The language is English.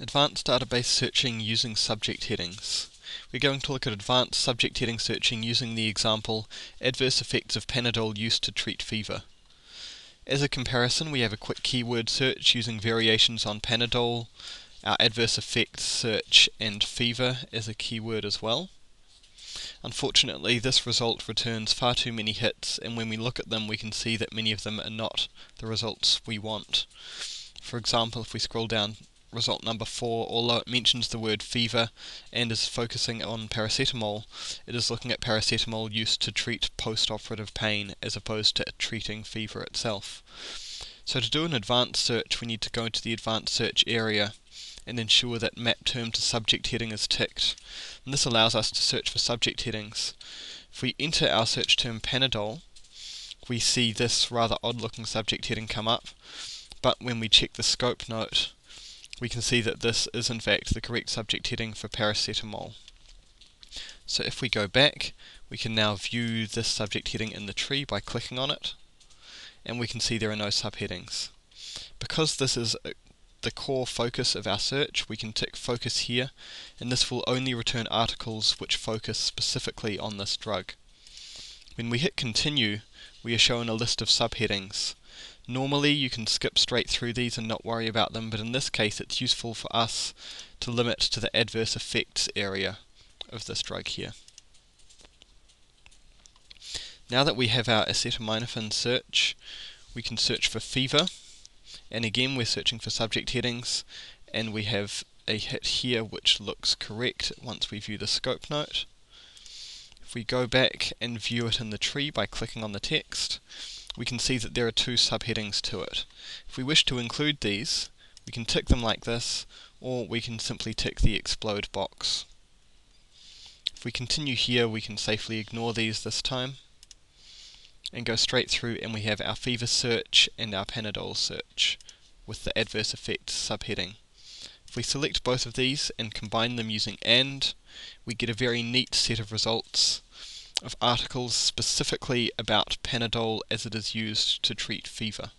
Advanced database searching using subject headings. We're going to look at advanced subject heading searching using the example Adverse effects of Panadol used to treat fever. As a comparison, we have a quick keyword search using variations on Panadol, our adverse effects search, and fever as a keyword as well. Unfortunately, this result returns far too many hits, and when we look at them, we can see that many of them are not the results we want. For example, if we scroll down result number four, although it mentions the word fever and is focusing on paracetamol, it is looking at paracetamol used to treat post-operative pain as opposed to treating fever itself. So to do an advanced search, we need to go into the advanced search area and ensure that map term to subject heading is ticked. And this allows us to search for subject headings. If we enter our search term Panadol, we see this rather odd looking subject heading come up, but when we check the scope note, we can see that this is in fact the correct subject heading for paracetamol. So if we go back, we can now view this subject heading in the tree by clicking on it, and we can see there are no subheadings. Because this is uh, the core focus of our search, we can tick focus here, and this will only return articles which focus specifically on this drug. When we hit continue, we are shown a list of subheadings, Normally you can skip straight through these and not worry about them, but in this case it's useful for us to limit to the adverse effects area of this drug here. Now that we have our acetaminophen search, we can search for fever, and again we're searching for subject headings, and we have a hit here which looks correct once we view the scope note. If we go back and view it in the tree by clicking on the text, we can see that there are two subheadings to it. If we wish to include these, we can tick them like this, or we can simply tick the explode box. If we continue here, we can safely ignore these this time, and go straight through and we have our fever search and our Panadol search, with the adverse effects subheading. If we select both of these and combine them using AND, we get a very neat set of results of articles specifically about Panadol as it is used to treat fever.